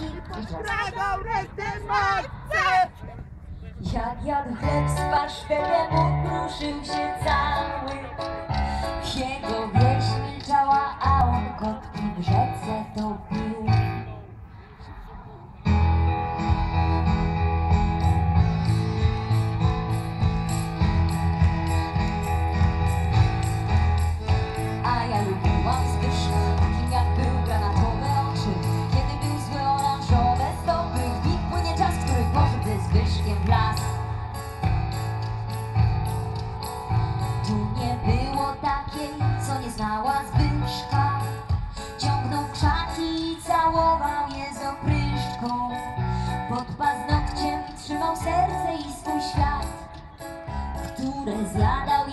i potrafią resztę matce. Jak jadł heks. Pod paznokciem trzymał serce i swój świat, które zjadał